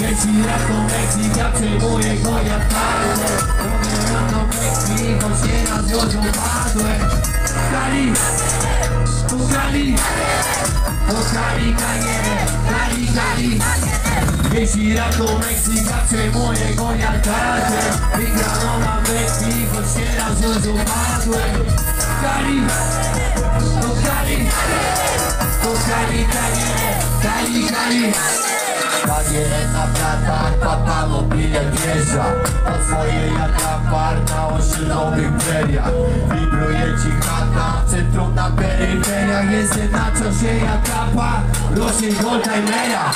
Jeśli jako Meksyk, ja przejmuję go jak kartę. Robię rano Meksyk, choć nieraz już upadłem. Kali, to Kali, to Kali KGE, Kali Kali. Jeśli jako Meksyk, ja przejmuję go jak kartę. Wygrano na Meksyk, choć nieraz już upadłem. Kali, to Kali, to Kali KGE, Kali Kali. KGN na bratach, papa mobilnie wjeżdża Po swoje jak rapar na osiedlowych preriach Wibruje ci chata, centrum na peryferiach. Jestem na czosie jak kapa, rośnie Goldtimera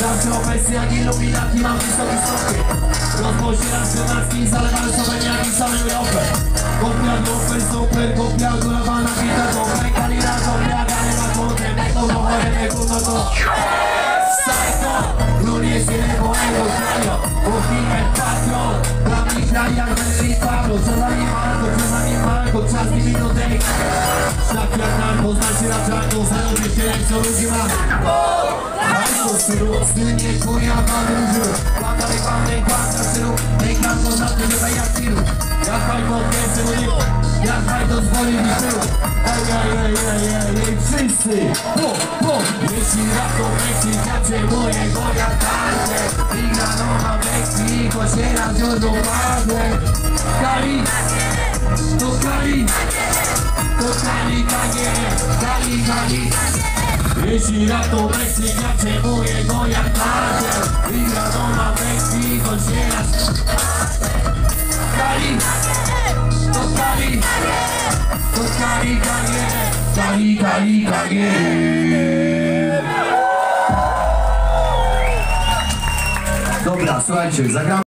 Zawsze obecny jak iluminati, mam wysoki stopy. Rozpoczynam szkodarski, zalewamy sobie jak i samym ropę. Kopia dupy, super, kopia górowana, bita to Kali na to, jaga nie ma potem, jak to no chore, nie kurwa to. Psycho, król jest jego ego kraju Bohemian patron, dla mnie kraj jak Henry Pablo. Co za co za nim Marko, czas nie minutek Szlak jak narko, znacie na czarno Zarobię się jak co ludzi mam Państwo stylu, styl nie kuja pan róży Płata reklamnej, płata stylu Tej kanto za to, że jak tiru Jak fajko, nie chcę Jak fajko zwoli mi tył Ej, ej, ej, ej, ej, ej, wszyscy Po, po, jeśli rap to Meksyk Ja przejmuję go jak kartę Wygrano na Meksyk, choć nieraz już upadłem Kali, to Kali jeśli rap to Meksyk, ja przejmuję go jak kartę Wygrano na Meksyk, choć nieraz Kali, to Kali To Kali, Kali, Kali, Kali, Kali Dobra, słuchajcie, zagramy